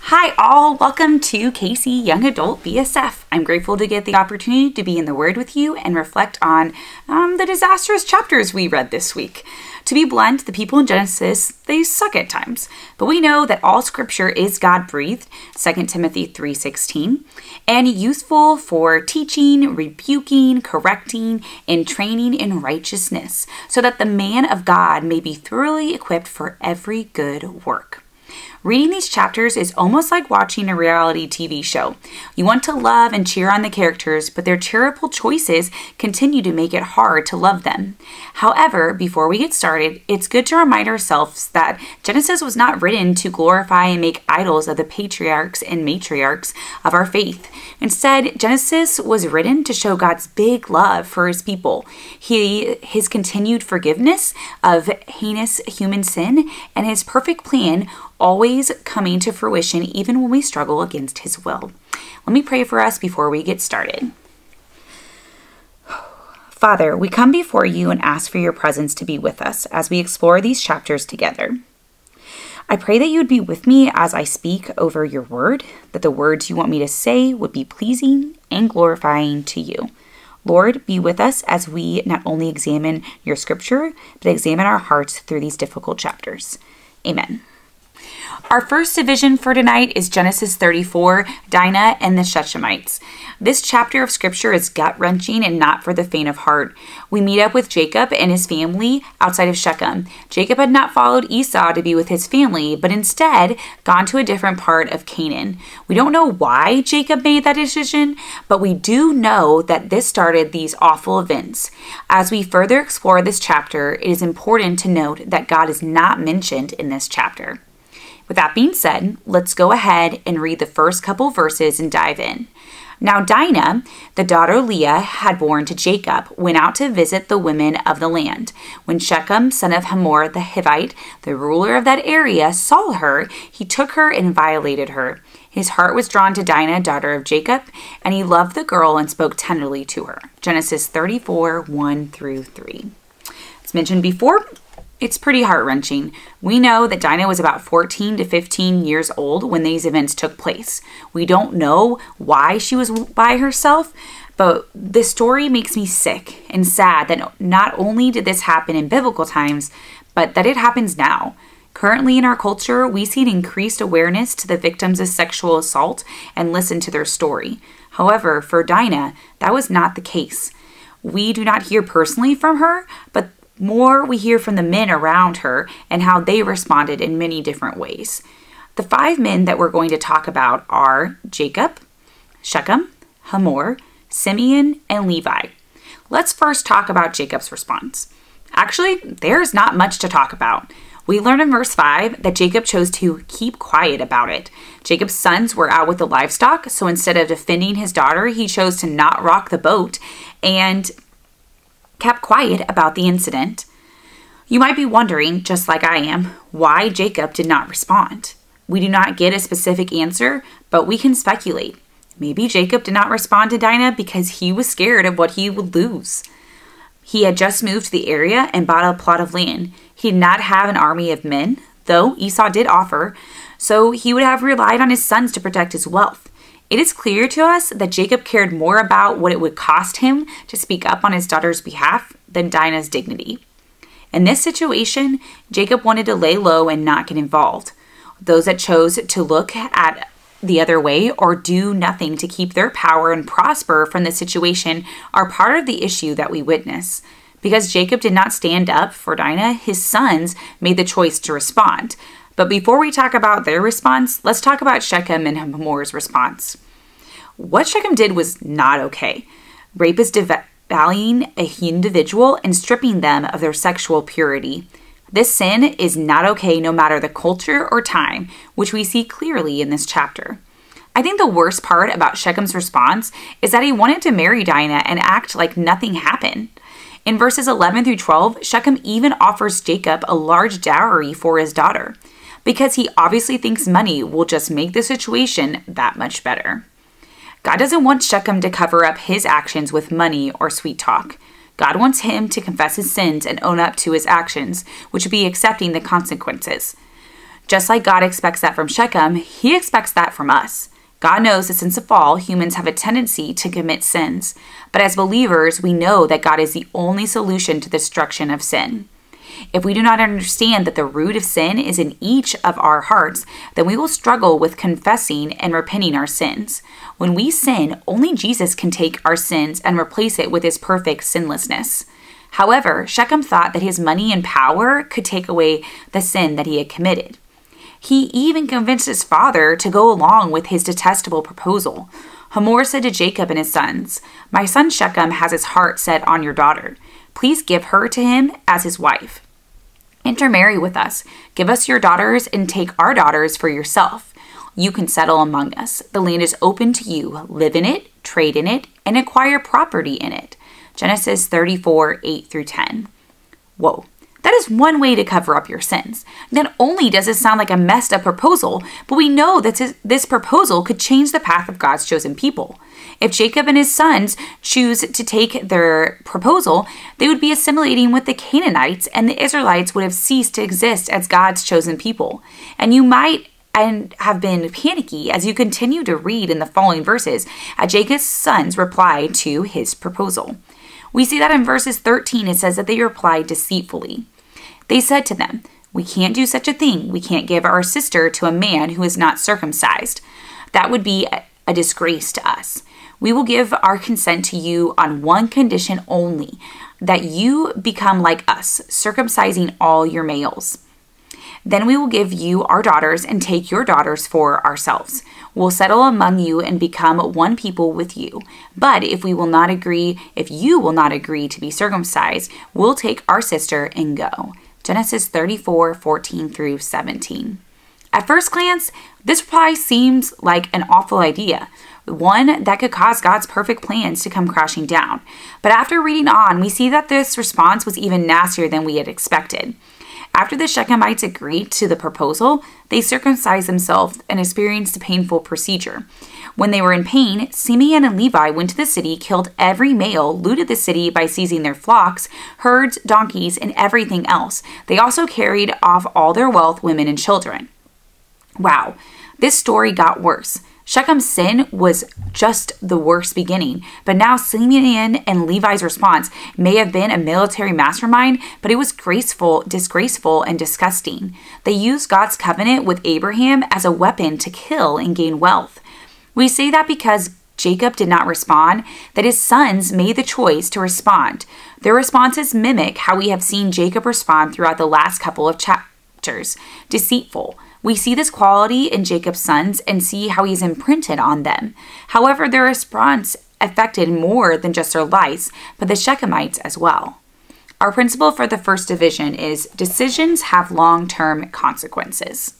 Hi, all. Welcome to KC Young Adult BSF. I'm grateful to get the opportunity to be in the Word with you and reflect on um, the disastrous chapters we read this week. To be blunt, the people in Genesis, they suck at times. But we know that all scripture is God-breathed, 2 Timothy 3:16, and useful for teaching, rebuking, correcting, and training in righteousness, so that the man of God may be thoroughly equipped for every good work. Reading these chapters is almost like watching a reality TV show. You want to love and cheer on the characters, but their terrible choices continue to make it hard to love them. However, before we get started, it's good to remind ourselves that Genesis was not written to glorify and make idols of the patriarchs and matriarchs of our faith. Instead, Genesis was written to show God's big love for his people, he, his continued forgiveness of heinous human sin, and his perfect plan always coming to fruition even when we struggle against His will. Let me pray for us before we get started. Father, we come before you and ask for your presence to be with us as we explore these chapters together. I pray that you would be with me as I speak over your word, that the words you want me to say would be pleasing and glorifying to you. Lord, be with us as we not only examine your scripture, but examine our hearts through these difficult chapters. Amen. Our first division for tonight is Genesis 34, Dinah and the Shechemites. This chapter of scripture is gut wrenching and not for the faint of heart. We meet up with Jacob and his family outside of Shechem. Jacob had not followed Esau to be with his family, but instead gone to a different part of Canaan. We don't know why Jacob made that decision, but we do know that this started these awful events. As we further explore this chapter, it is important to note that God is not mentioned in this chapter. With that being said, let's go ahead and read the first couple verses and dive in. Now, Dinah, the daughter Leah had born to Jacob, went out to visit the women of the land. When Shechem, son of Hamor the Hivite, the ruler of that area, saw her, he took her and violated her. His heart was drawn to Dinah, daughter of Jacob, and he loved the girl and spoke tenderly to her. Genesis 34 1 through 3. As mentioned before, it's pretty heart wrenching. We know that Dinah was about 14 to 15 years old when these events took place. We don't know why she was by herself, but this story makes me sick and sad that not only did this happen in biblical times, but that it happens now. Currently in our culture, we see an increased awareness to the victims of sexual assault and listen to their story. However, for Dinah, that was not the case. We do not hear personally from her, but more we hear from the men around her and how they responded in many different ways. The five men that we're going to talk about are Jacob, Shechem, Hamor, Simeon, and Levi. Let's first talk about Jacob's response. Actually, there's not much to talk about. We learn in verse 5 that Jacob chose to keep quiet about it. Jacob's sons were out with the livestock, so instead of defending his daughter, he chose to not rock the boat and kept quiet about the incident. You might be wondering, just like I am, why Jacob did not respond. We do not get a specific answer, but we can speculate. Maybe Jacob did not respond to Dinah because he was scared of what he would lose. He had just moved to the area and bought a plot of land. He did not have an army of men, though Esau did offer, so he would have relied on his sons to protect his wealth. It is clear to us that Jacob cared more about what it would cost him to speak up on his daughter's behalf than Dinah's dignity. In this situation, Jacob wanted to lay low and not get involved. Those that chose to look at the other way or do nothing to keep their power and prosper from the situation are part of the issue that we witness. Because Jacob did not stand up for Dinah, his sons made the choice to respond. But before we talk about their response, let's talk about Shechem and Hamor's response. What Shechem did was not okay. Rape is devaluing an individual and stripping them of their sexual purity. This sin is not okay no matter the culture or time, which we see clearly in this chapter. I think the worst part about Shechem's response is that he wanted to marry Dinah and act like nothing happened. In verses 11 through 12, Shechem even offers Jacob a large dowry for his daughter because he obviously thinks money will just make the situation that much better. God doesn't want Shechem to cover up his actions with money or sweet talk. God wants him to confess his sins and own up to his actions, which would be accepting the consequences. Just like God expects that from Shechem, he expects that from us. God knows that since the fall, humans have a tendency to commit sins. But as believers, we know that God is the only solution to the destruction of sin. If we do not understand that the root of sin is in each of our hearts, then we will struggle with confessing and repenting our sins. When we sin, only Jesus can take our sins and replace it with his perfect sinlessness. However, Shechem thought that his money and power could take away the sin that he had committed. He even convinced his father to go along with his detestable proposal. Hamor said to Jacob and his sons, My son Shechem has his heart set on your daughter. Please give her to him as his wife. Intermarry with us. Give us your daughters and take our daughters for yourself. You can settle among us. The land is open to you. Live in it, trade in it, and acquire property in it. Genesis 34 8 through 10. Whoa. That is one way to cover up your sins. Not only does it sound like a messed up proposal, but we know that this proposal could change the path of God's chosen people. If Jacob and his sons choose to take their proposal, they would be assimilating with the Canaanites, and the Israelites would have ceased to exist as God's chosen people. And you might and have been panicky as you continue to read in the following verses at Jacob's sons' reply to his proposal. We see that in verses 13, it says that they replied deceitfully. They said to them, We can't do such a thing. We can't give our sister to a man who is not circumcised. That would be a disgrace to us. We will give our consent to you on one condition only that you become like us, circumcising all your males. Then we will give you our daughters and take your daughters for ourselves. We'll settle among you and become one people with you. But if we will not agree, if you will not agree to be circumcised, we'll take our sister and go. Genesis 34 14 through 17. At first glance, this reply seems like an awful idea, one that could cause God's perfect plans to come crashing down. But after reading on, we see that this response was even nastier than we had expected. After the Shechemites agreed to the proposal, they circumcised themselves and experienced a painful procedure. When they were in pain, Simeon and Levi went to the city, killed every male, looted the city by seizing their flocks, herds, donkeys, and everything else. They also carried off all their wealth, women, and children. Wow, this story got worse. Shechem's sin was just the worst beginning, but now Simeon and Levi's response may have been a military mastermind, but it was graceful, disgraceful, and disgusting. They used God's covenant with Abraham as a weapon to kill and gain wealth. We say that because Jacob did not respond, that his sons made the choice to respond. Their responses mimic how we have seen Jacob respond throughout the last couple of chapters deceitful. We see this quality in Jacob's sons and see how he's imprinted on them. However, their response affected more than just their lives, but the Shechemites as well. Our principle for the first division is decisions have long term consequences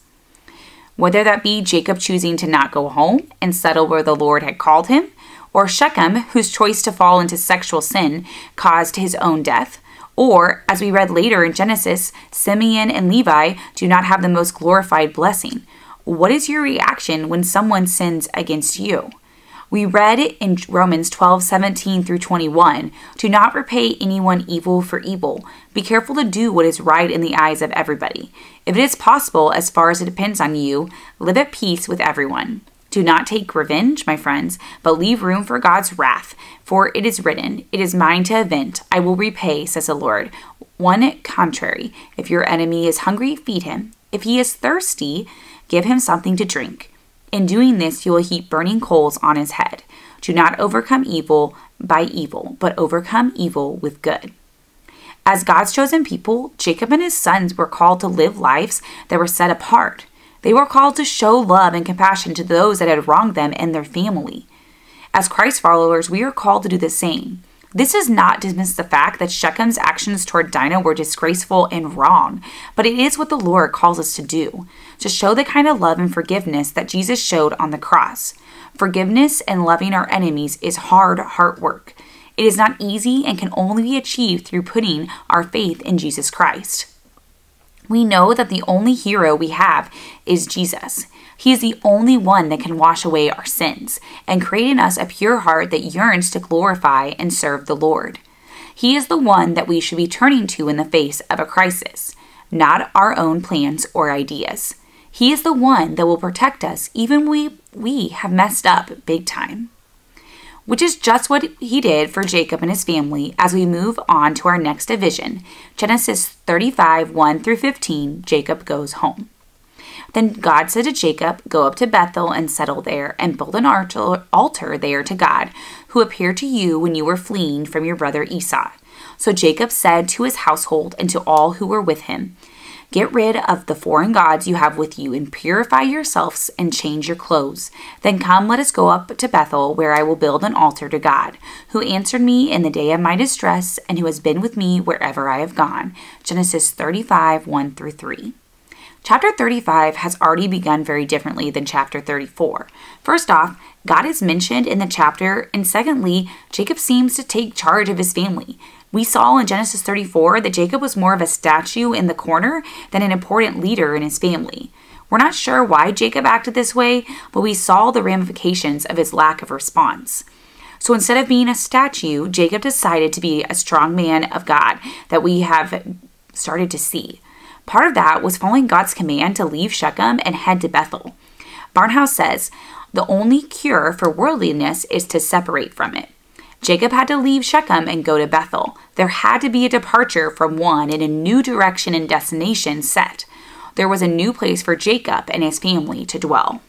whether that be Jacob choosing to not go home and settle where the Lord had called him, or Shechem, whose choice to fall into sexual sin caused his own death, or, as we read later in Genesis, Simeon and Levi do not have the most glorified blessing. What is your reaction when someone sins against you? We read in Romans 12, 17 through 21 Do not repay anyone evil for evil. Be careful to do what is right in the eyes of everybody. If it is possible, as far as it depends on you, live at peace with everyone. Do not take revenge, my friends, but leave room for God's wrath. For it is written, It is mine to avenge, I will repay, says the Lord. One contrary, if your enemy is hungry, feed him. If he is thirsty, give him something to drink. In doing this, you will heap burning coals on his head. Do not overcome evil by evil, but overcome evil with good. As God's chosen people, Jacob and his sons were called to live lives that were set apart. They were called to show love and compassion to those that had wronged them and their family. As Christ followers, we are called to do the same. This does not dismiss the fact that Shechem's actions toward Dinah were disgraceful and wrong, but it is what the Lord calls us to do to show the kind of love and forgiveness that Jesus showed on the cross. Forgiveness and loving our enemies is hard, heart work. It is not easy and can only be achieved through putting our faith in Jesus Christ. We know that the only hero we have is Jesus. He is the only one that can wash away our sins and create in us a pure heart that yearns to glorify and serve the Lord. He is the one that we should be turning to in the face of a crisis, not our own plans or ideas. He is the one that will protect us even we we have messed up big time. Which is just what he did for Jacob and his family as we move on to our next division. Genesis 35 1 through 15, Jacob goes home. Then God said to Jacob, Go up to Bethel and settle there, and build an altar there to God, who appeared to you when you were fleeing from your brother Esau. So Jacob said to his household and to all who were with him, Get rid of the foreign gods you have with you, and purify yourselves and change your clothes. Then come, let us go up to Bethel, where I will build an altar to God, who answered me in the day of my distress, and who has been with me wherever I have gone. Genesis 35 1 through 3. Chapter 35 has already begun very differently than chapter 34. First off, God is mentioned in the chapter, and secondly, Jacob seems to take charge of his family. We saw in Genesis 34 that Jacob was more of a statue in the corner than an important leader in his family. We're not sure why Jacob acted this way, but we saw the ramifications of his lack of response. So instead of being a statue, Jacob decided to be a strong man of God that we have started to see. Part of that was following God's command to leave Shechem and head to Bethel. Barnhouse says, the only cure for worldliness is to separate from it. Jacob had to leave Shechem and go to Bethel. There had to be a departure from one and a new direction and destination set. There was a new place for Jacob and his family to dwell.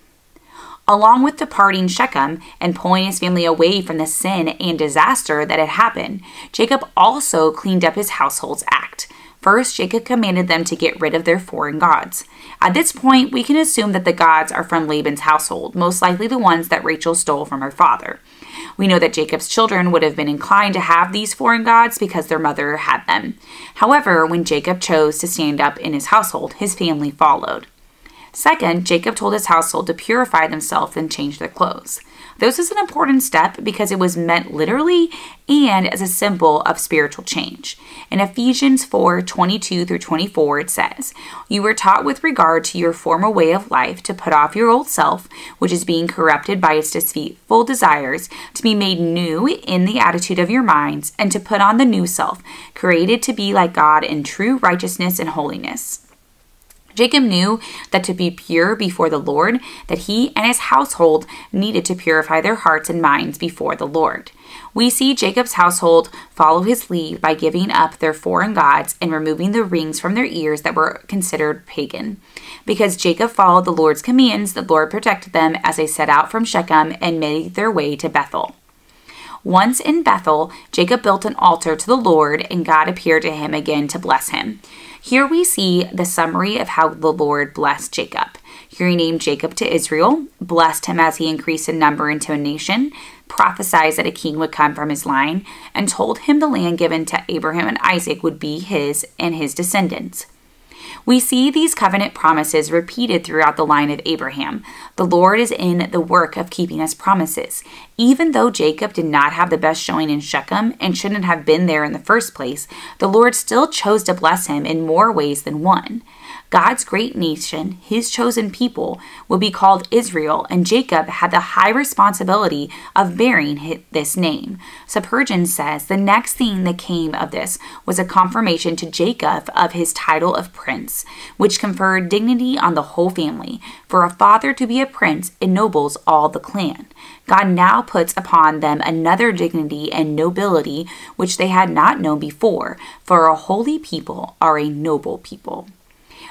Along with departing Shechem and pulling his family away from the sin and disaster that had happened, Jacob also cleaned up his household's act. First, Jacob commanded them to get rid of their foreign gods. At this point, we can assume that the gods are from Laban's household, most likely the ones that Rachel stole from her father. We know that Jacob's children would have been inclined to have these foreign gods because their mother had them. However, when Jacob chose to stand up in his household, his family followed. Second, Jacob told his household to purify themselves and change their clothes. This is an important step because it was meant literally and as a symbol of spiritual change. In Ephesians 4 22 through 24, it says, You were taught with regard to your former way of life to put off your old self, which is being corrupted by its deceitful desires, to be made new in the attitude of your minds, and to put on the new self, created to be like God in true righteousness and holiness. Jacob knew that to be pure before the Lord, that he and his household needed to purify their hearts and minds before the Lord. We see Jacob's household follow his lead by giving up their foreign gods and removing the rings from their ears that were considered pagan. Because Jacob followed the Lord's commands, the Lord protected them as they set out from Shechem and made their way to Bethel. Once in Bethel, Jacob built an altar to the Lord, and God appeared to him again to bless him. Here we see the summary of how the Lord blessed Jacob. Here he named Jacob to Israel, blessed him as he increased in number into a nation, prophesied that a king would come from his line, and told him the land given to Abraham and Isaac would be his and his descendants. We see these covenant promises repeated throughout the line of Abraham. The Lord is in the work of keeping his promises. Even though Jacob did not have the best showing in Shechem and shouldn't have been there in the first place, the Lord still chose to bless him in more ways than one. God's great nation, his chosen people, would be called Israel, and Jacob had the high responsibility of bearing this name. Spurgeon says the next thing that came of this was a confirmation to Jacob of his title of prince, which conferred dignity on the whole family. For a father to be a prince ennobles all the clan. God now puts upon them another dignity and nobility which they had not known before, for a holy people are a noble people.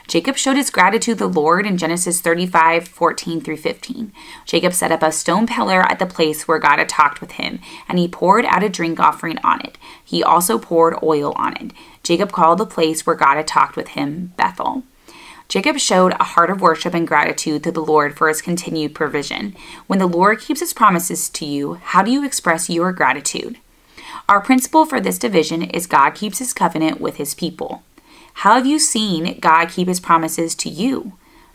Jacob showed his gratitude to the Lord in Genesis 35 14 through 15. Jacob set up a stone pillar at the place where God had talked with him, and he poured out a drink offering on it. He also poured oil on it. Jacob called the place where God had talked with him Bethel. Jacob showed a heart of worship and gratitude to the Lord for his continued provision. When the Lord keeps his promises to you, how do you express your gratitude? Our principle for this division is God keeps his covenant with his people. How have you seen God keep his promises to you?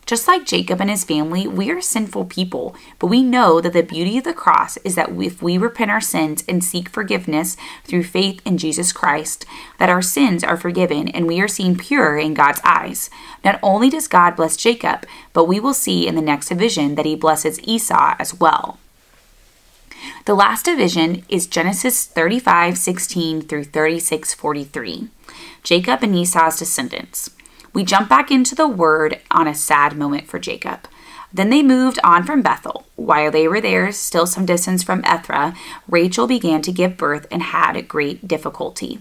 Just like Jacob and his family, we are sinful people, but we know that the beauty of the cross is that if we repent our sins and seek forgiveness through faith in Jesus Christ, that our sins are forgiven and we are seen pure in God's eyes. Not only does God bless Jacob, but we will see in the next division that he blesses Esau as well. The last division is Genesis 35 16 through 36 43. Jacob and Esau's descendants. We jump back into the word on a sad moment for Jacob. Then they moved on from Bethel. While they were there, still some distance from Ephrath, Rachel began to give birth and had great difficulty.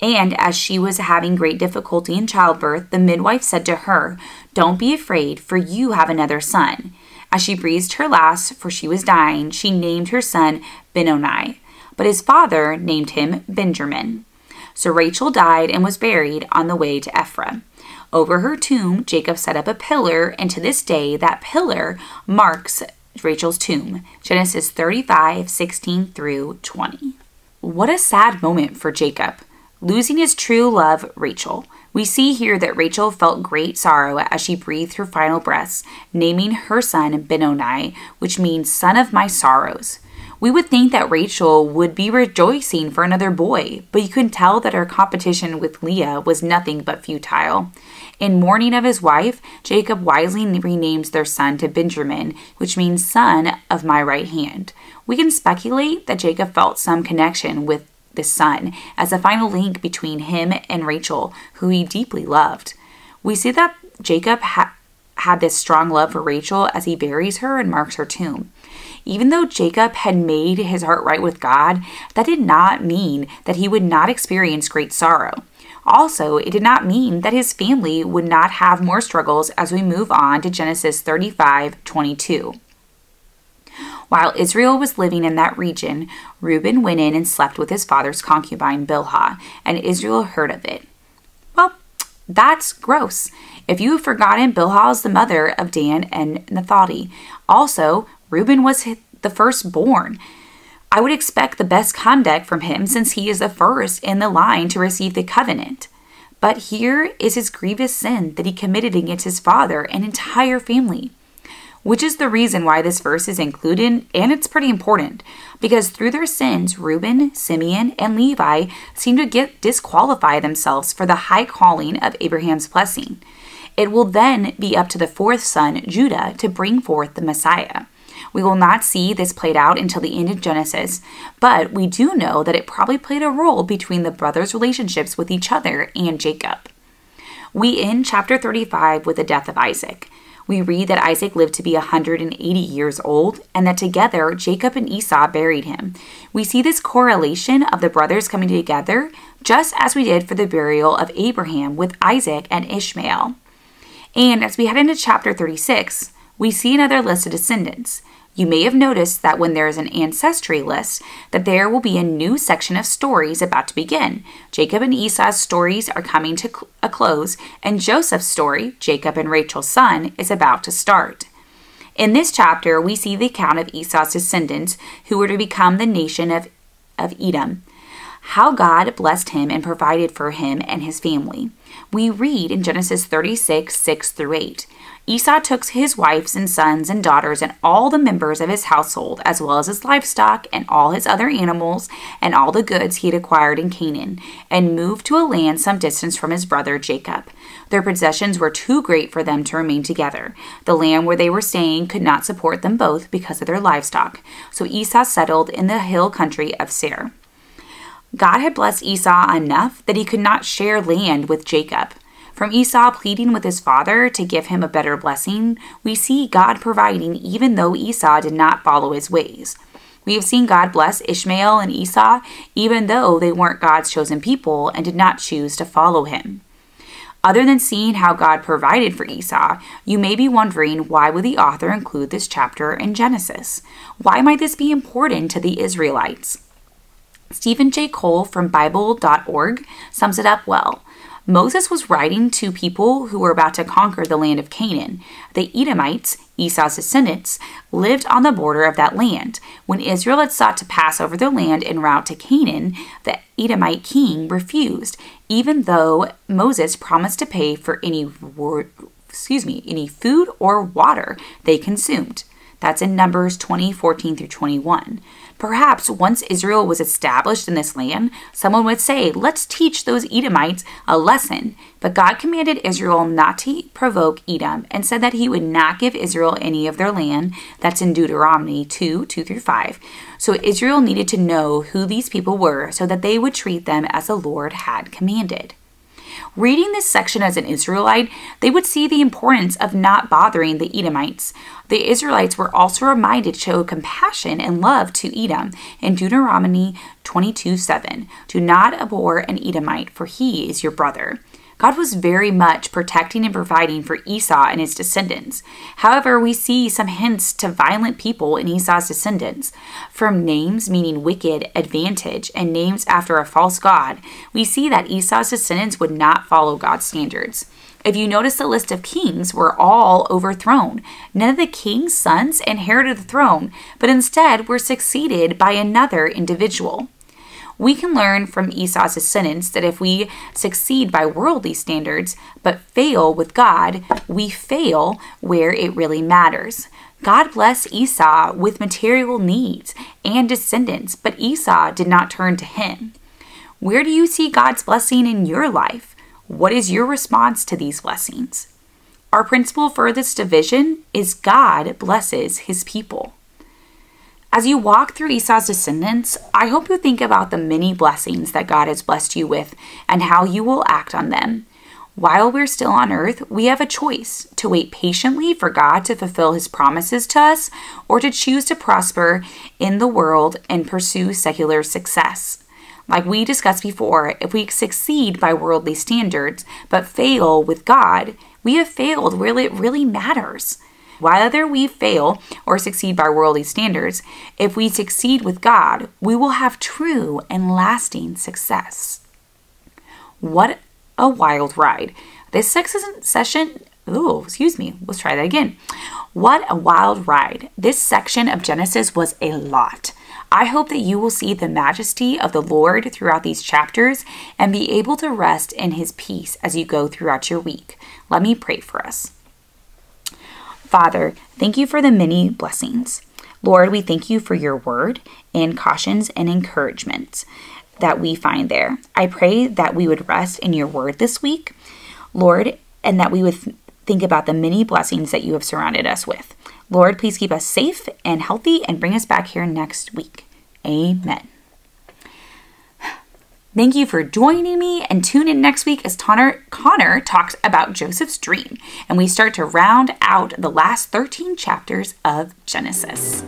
And as she was having great difficulty in childbirth, the midwife said to her, Don't be afraid, for you have another son. As she breathed her last, for she was dying, she named her son Benoni, but his father named him Benjamin. So Rachel died and was buried on the way to Ephraim. Over her tomb, Jacob set up a pillar, and to this day, that pillar marks Rachel's tomb. Genesis 35 16 through 20. What a sad moment for Jacob. Losing his true love, Rachel. We see here that Rachel felt great sorrow as she breathed her final breaths, naming her son Benoni, which means son of my sorrows. We would think that Rachel would be rejoicing for another boy, but you can tell that her competition with Leah was nothing but futile. In mourning of his wife, Jacob wisely renames their son to Benjamin, which means son of my right hand. We can speculate that Jacob felt some connection with the son as a final link between him and Rachel, who he deeply loved. We see that Jacob ha- had this strong love for Rachel as he buries her and marks her tomb. Even though Jacob had made his heart right with God, that did not mean that he would not experience great sorrow. Also, it did not mean that his family would not have more struggles as we move on to Genesis 35 22. While Israel was living in that region, Reuben went in and slept with his father's concubine Bilhah, and Israel heard of it. Well, that's gross. If you have forgotten, Bilhah is the mother of Dan and Naphtali. Also, Reuben was the firstborn. I would expect the best conduct from him since he is the first in the line to receive the covenant. But here is his grievous sin that he committed against his father and entire family. Which is the reason why this verse is included, and it's pretty important because through their sins, Reuben, Simeon, and Levi seem to get disqualify themselves for the high calling of Abraham's blessing. It will then be up to the fourth son, Judah, to bring forth the Messiah. We will not see this played out until the end of Genesis, but we do know that it probably played a role between the brothers' relationships with each other and Jacob. We end chapter 35 with the death of Isaac. We read that Isaac lived to be 180 years old and that together Jacob and Esau buried him. We see this correlation of the brothers coming together just as we did for the burial of Abraham with Isaac and Ishmael. And as we head into chapter 36, we see another list of descendants. You may have noticed that when there is an ancestry list, that there will be a new section of stories about to begin. Jacob and Esau's stories are coming to a close, and Joseph's story, Jacob and Rachel's son, is about to start. In this chapter, we see the account of Esau's descendants who were to become the nation of, of Edom how God blessed him and provided for him and his family. We read in Genesis 36 6 through 8. Esau took his wives and sons and daughters and all the members of his household, as well as his livestock and all his other animals and all the goods he had acquired in Canaan, and moved to a land some distance from his brother Jacob. Their possessions were too great for them to remain together. The land where they were staying could not support them both because of their livestock. So Esau settled in the hill country of Seir. God had blessed Esau enough that he could not share land with Jacob. From Esau pleading with his father to give him a better blessing, we see God providing even though Esau did not follow his ways. We have seen God bless Ishmael and Esau even though they weren't God's chosen people and did not choose to follow him. Other than seeing how God provided for Esau, you may be wondering why would the author include this chapter in Genesis? Why might this be important to the Israelites? Steven J. Cole from Bible.org sums it up well. Moses was writing to people who were about to conquer the land of Canaan. The Edomites, Esau's descendants, lived on the border of that land. When Israel had sought to pass over the land en route to Canaan, the Edomite king refused, even though Moses promised to pay for any excuse me, any food or water they consumed. That's in Numbers 20, 14 through 21. Perhaps once Israel was established in this land, someone would say, Let's teach those Edomites a lesson. But God commanded Israel not to provoke Edom and said that he would not give Israel any of their land. That's in Deuteronomy 2 2 through 5. So Israel needed to know who these people were so that they would treat them as the Lord had commanded. Reading this section as an Israelite, they would see the importance of not bothering the Edomites. The Israelites were also reminded to show compassion and love to Edom in Deuteronomy 22 7. Do not abhor an Edomite, for he is your brother. God was very much protecting and providing for Esau and his descendants. However, we see some hints to violent people in Esau's descendants. From names meaning wicked, advantage, and names after a false god, we see that Esau's descendants would not follow God's standards. If you notice the list of kings were all overthrown. None of the king's sons inherited the throne, but instead were succeeded by another individual. We can learn from Esau's descendants that if we succeed by worldly standards but fail with God, we fail where it really matters. God blessed Esau with material needs and descendants, but Esau did not turn to him. Where do you see God's blessing in your life? What is your response to these blessings? Our principle for this division is God blesses his people. As you walk through Esau's descendants, I hope you think about the many blessings that God has blessed you with and how you will act on them. While we're still on earth, we have a choice to wait patiently for God to fulfill his promises to us or to choose to prosper in the world and pursue secular success. Like we discussed before, if we succeed by worldly standards but fail with God, we have failed where it really matters. Whether we fail or succeed by worldly standards, if we succeed with God, we will have true and lasting success. What a wild ride. This session, oh, excuse me, let's try that again. What a wild ride. This section of Genesis was a lot. I hope that you will see the majesty of the Lord throughout these chapters and be able to rest in his peace as you go throughout your week. Let me pray for us. Father, thank you for the many blessings. Lord, we thank you for your word and cautions and encouragements that we find there. I pray that we would rest in your word this week, Lord, and that we would think about the many blessings that you have surrounded us with. Lord, please keep us safe and healthy and bring us back here next week. Amen. Thank you for joining me and tune in next week as Connor, Connor talks about Joseph's dream and we start to round out the last 13 chapters of Genesis.